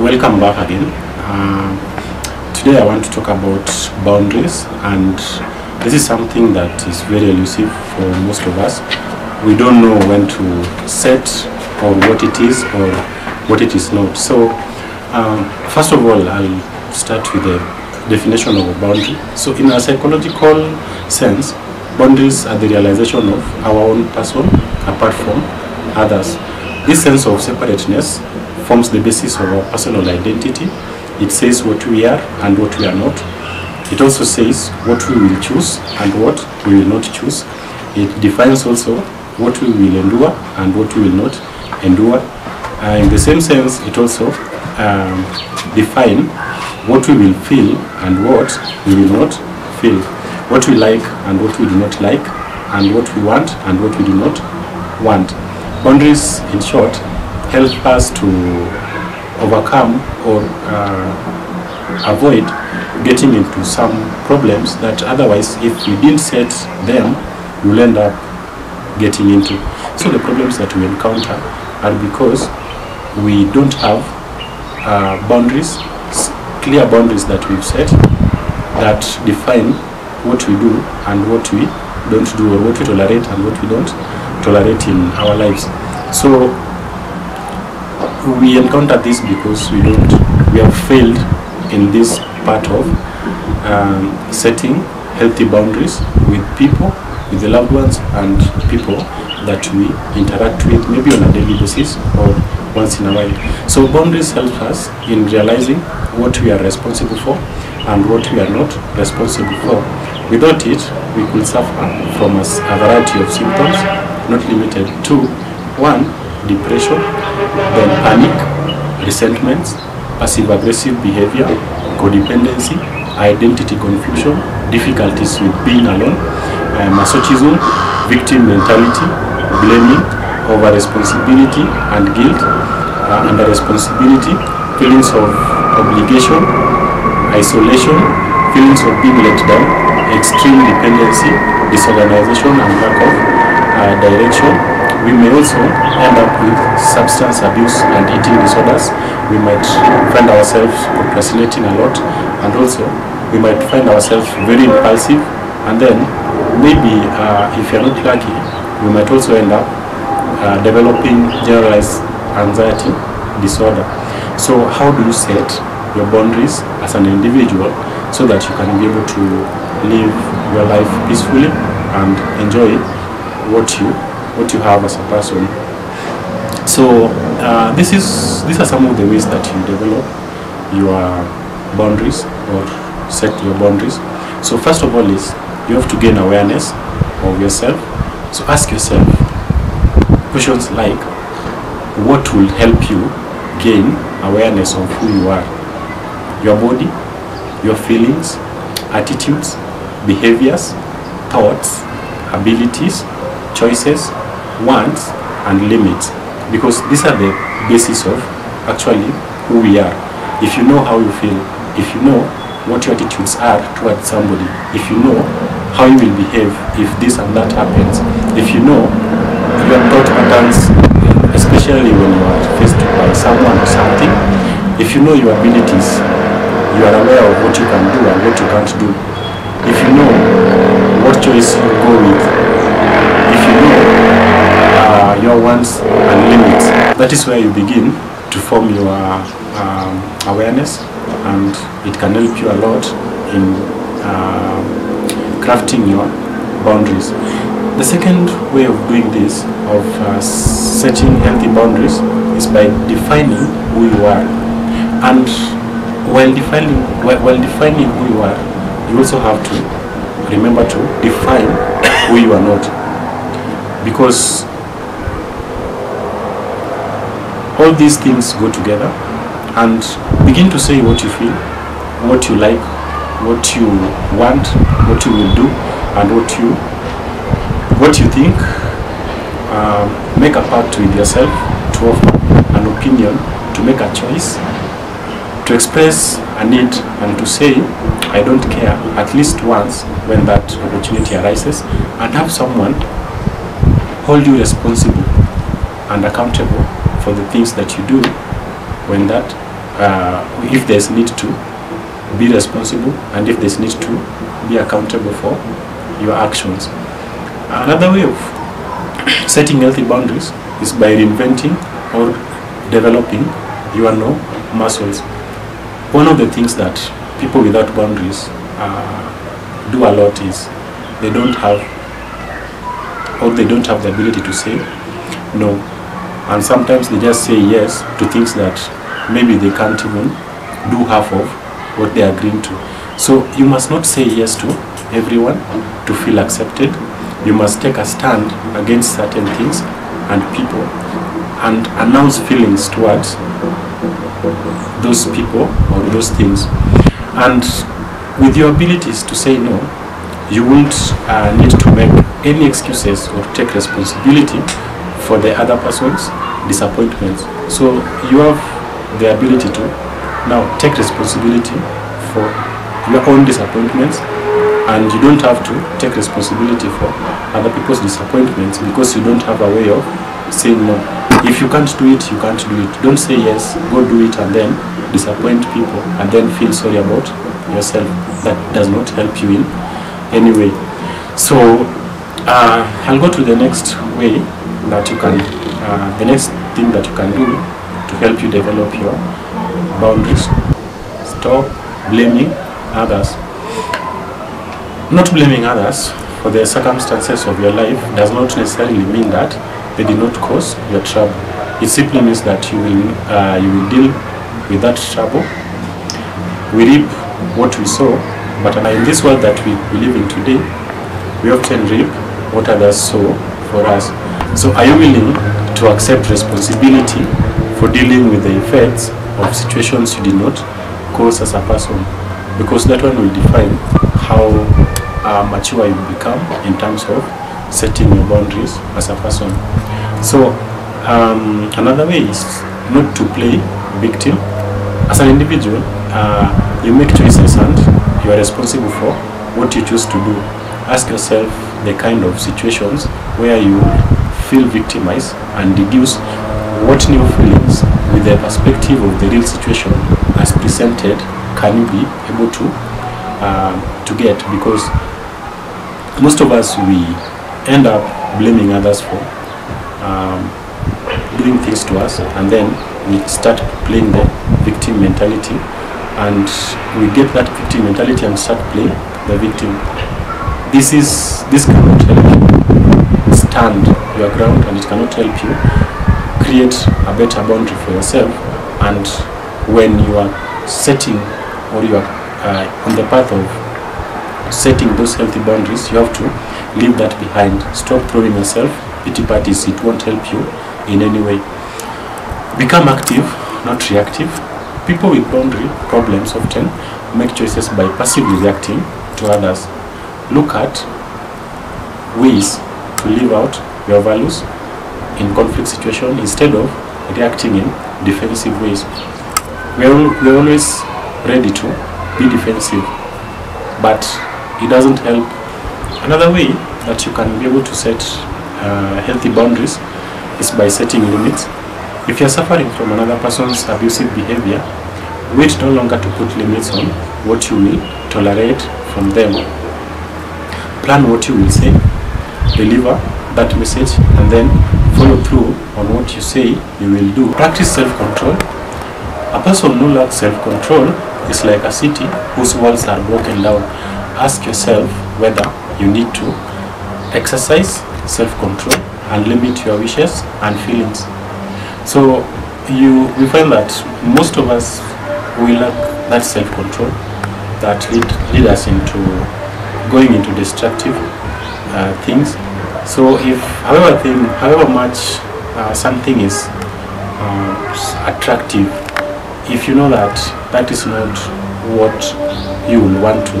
welcome back again. Uh, today I want to talk about boundaries and this is something that is very elusive for most of us. We don't know when to set or what it is or what it is not. So um, first of all I'll start with the definition of a boundary. So in a psychological sense, boundaries are the realization of our own person apart from others. This sense of separateness forms the basis of our personal identity. It says what we are and what we are not. It also says what we will choose and what we will not choose. It defines also what we will endure and what we will not endure. Uh, in the same sense, it also um, define what we will feel and what we will not feel, what we like and what we do not like, and what we want and what we do not want. Boundaries, in short, help us to overcome or uh, avoid getting into some problems that otherwise, if we didn't set them, we'll end up getting into. So the problems that we encounter are because we don't have uh, boundaries, clear boundaries that we've set that define what we do and what we don't do or what we tolerate and what we don't tolerate in our lives. So we encounter this because we don't we have failed in this part of um, setting healthy boundaries with people with the loved ones and people that we interact with maybe on a daily basis or once in a while so boundaries help us in realizing what we are responsible for and what we are not responsible for without it we could suffer from a, a variety of symptoms not limited to one depression, then panic, resentments, passive-aggressive behavior, codependency, identity confusion, difficulties with being alone, uh, masochism, victim mentality, blaming, over-responsibility and guilt, uh, under responsibility, feelings of obligation, isolation, feelings of being let down, extreme dependency, disorganization and lack of uh, direction, we may also end up with substance abuse and eating disorders. We might find ourselves procrastinating a lot and also we might find ourselves very impulsive and then maybe uh, if you're not lucky we might also end up uh, developing generalized anxiety disorder. So how do you set your boundaries as an individual so that you can be able to live your life peacefully and enjoy what you what you have as a person. So uh, this is these are some of the ways that you develop your boundaries or set your boundaries. So first of all is you have to gain awareness of yourself. So ask yourself questions like what will help you gain awareness of who you are, your body, your feelings, attitudes, behaviors, thoughts, abilities, choices, wants and limits because these are the basis of actually who we are. If you know how you feel, if you know what your attitudes are towards somebody, if you know how you will behave if this and that happens, if you know your thought patterns, especially when you are faced by someone or something, if you know your abilities, you are aware of what you can do and what you can't do. If you know what choice you go with, uh, your wants and limits. That is where you begin to form your um, awareness and it can help you a lot in uh, crafting your boundaries. The second way of doing this, of uh, setting healthy boundaries, is by defining who you are. And while defining, while, while defining who you are, you also have to remember to define who you are not. Because all these things go together and begin to say what you feel, what you like, what you want, what you will do, and what you what you think. Um, make a pact with yourself to offer an opinion, to make a choice, to express a need, and to say I don't care at least once when that opportunity arises, and have someone hold you responsible and accountable for the things that you do when that uh, if there's need to be responsible and if there's need to be accountable for your actions. Another way of setting healthy boundaries is by reinventing or developing your no muscles. One of the things that people without boundaries uh, do a lot is they don't have or they don't have the ability to say no. And sometimes they just say yes to things that maybe they can't even do half of what they are agreeing to. So you must not say yes to everyone to feel accepted. You must take a stand against certain things and people and announce feelings towards those people or those things. And with your abilities to say no you won't uh, need to make any excuses or take responsibility for the other person's disappointments. So you have the ability to now take responsibility for your own disappointments and you don't have to take responsibility for other people's disappointments because you don't have a way of saying no. If you can't do it you can't do it. Don't say yes go do it and then disappoint people and then feel sorry about yourself. That does not help you in any way so uh, i'll go to the next way that you can uh, the next thing that you can do to help you develop your boundaries stop blaming others not blaming others for the circumstances of your life does not necessarily mean that they did not cause your trouble. It simply means that you will uh, you will deal with that trouble. We reap what we sow, but in this world that we, live in today, we often reap what others sow for us. So are you willing to accept responsibility for dealing with the effects of situations you did not cause as a person? Because that one will define how uh, mature you become in terms of setting your boundaries as a person. So um, another way is not to play victim. As an individual, uh, you make choices and you are responsible for what you choose to do. Ask yourself the kind of situations where you feel victimized and deduce what new feelings with the perspective of the real situation as presented can you be able to uh, to get because most of us we end up blaming others for um, doing things to us and then we start playing the victim mentality and we get that victim mentality and start playing the victim this is this cannot help you stand your ground and it cannot help you create a better boundary for yourself and when you are setting or you are uh, on the path of setting those healthy boundaries, you have to leave that behind. Stop throwing yourself pity parties. It won't help you in any way. Become active, not reactive. People with boundary problems often make choices by passively reacting to others. Look at ways to live out your values in conflict situation instead of reacting in defensive ways. We're, we're always ready to be defensive, but it doesn't help. Another way that you can be able to set uh, healthy boundaries is by setting limits. If you're suffering from another person's abusive behavior, wait no longer to put limits on what you will tolerate from them. Plan what you will say, deliver that message, and then follow through on what you say you will do. Practice self-control. A person who lacks self-control is like a city whose walls are broken down. Ask yourself whether you need to exercise self-control and limit your wishes and feelings. So you we find that most of us we lack that self-control that lead, lead us into going into destructive uh, things. So if however thing, however much uh, something is uh, attractive, if you know that that is not what you will want to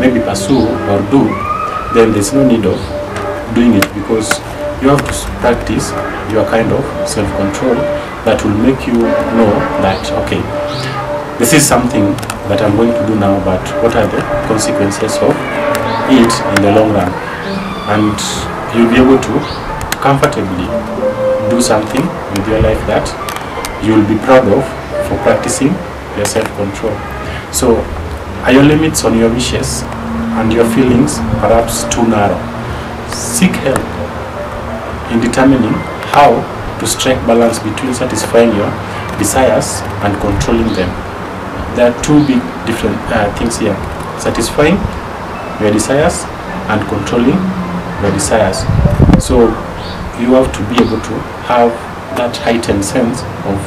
maybe pursue or do, then there's no need of doing it because you have to practice your kind of self-control that will make you know that okay this is something that I'm going to do now but what are the consequences of it in the long run and you'll be able to comfortably do something with your life that you'll be proud of for practicing your self-control. So, are your limits on your wishes and your feelings perhaps too narrow? Seek help in determining how to strike balance between satisfying your desires and controlling them. There are two big different uh, things here. Satisfying your desires and controlling your desires. So you have to be able to have that heightened sense of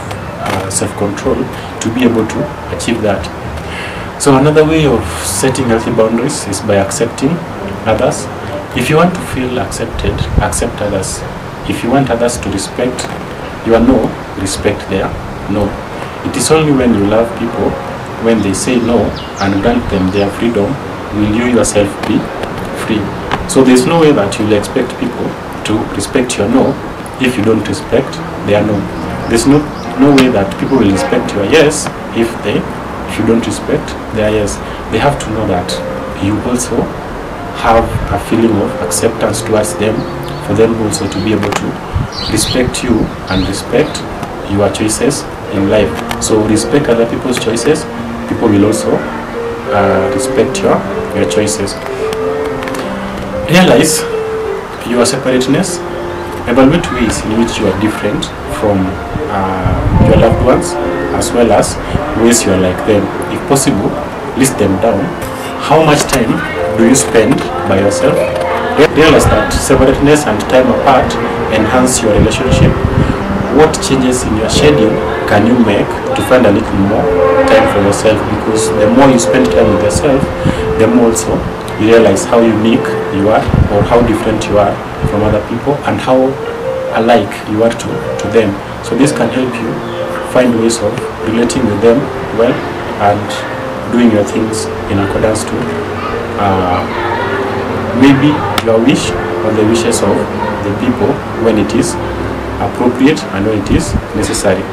uh, self-control to be able to achieve that. So another way of setting healthy boundaries is by accepting others. If you want to feel accepted, accept others. If you want others to respect your no, respect their no. It is only when you love people, when they say no and grant them their freedom, will you yourself be free. So there's no way that you'll expect people to respect your no if you don't respect their no. There's no no way that people will respect your yes if they if you don't respect their yes. They have to know that you also have a feeling of acceptance towards them for them also to be able to respect you and respect your choices in life. So respect other people's choices, people will also uh, respect your, your choices. Realize your separateness, evaluate ways in which you are different from uh, your loved ones as well as ways you are like them. If possible, list them down. How much time do you spend by yourself? Realize that separateness and time apart enhance your relationship. What changes in your schedule can you make to find a little more time for yourself? Because the more you spend time with yourself, the more also you realize how unique you are or how different you are from other people and how alike you are to, to them. So this can help you find ways of relating with them well and doing your things in accordance to uh, maybe your wish or the wishes of the people when it is appropriate and when it is necessary.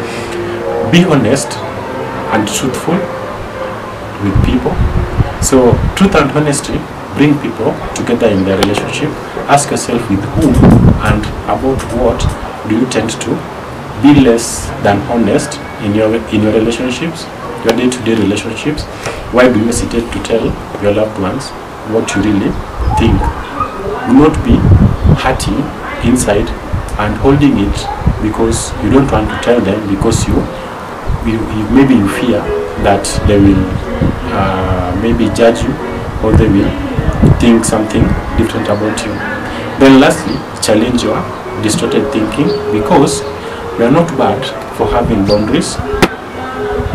Be honest and truthful with people. So truth and honesty bring people together in their relationship. Ask yourself with whom and about what do you tend to be less than honest in your in your relationships, your day-to-day relationships. Why do you hesitate to tell your loved ones what you really think? Do not be hurting inside and holding it because you don't want to tell them because you, you, you maybe you fear that they will uh, maybe judge you or they will think something different about you. Then lastly, challenge your distorted thinking because you are not bad for having boundaries.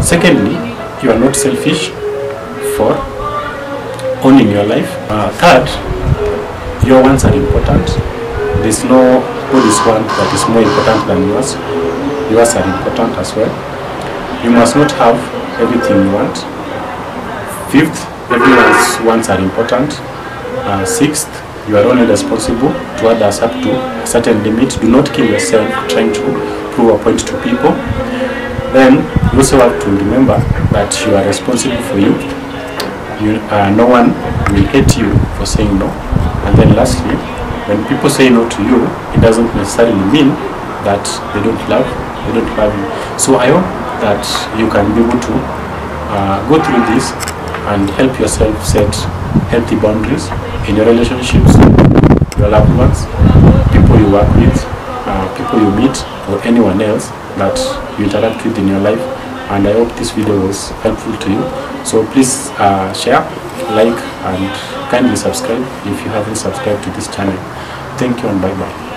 Secondly, you are not selfish for owning your life. Uh, third, your wants are important. There's no body's want that is more important than yours. Yours are important as well. You must not have everything you want. Fifth, everyone's wants are important. Uh, sixth, you are only responsible to others up to a certain limit. Do not kill yourself trying to prove a point to people. Then you also have to remember that you are responsible for you. You uh, no one will hate you for saying no. And then lastly, when people say no to you, it doesn't necessarily mean that they don't love, they don't love you. So I hope that you can be able to uh, go through this and help yourself set healthy boundaries in your relationships, your loved ones, people you work with, uh, people you meet, or anyone else that you interact with in your life. And I hope this video was helpful to you. So please uh, share, like, and kindly subscribe if you haven't subscribed to this channel. Thank you and bye bye.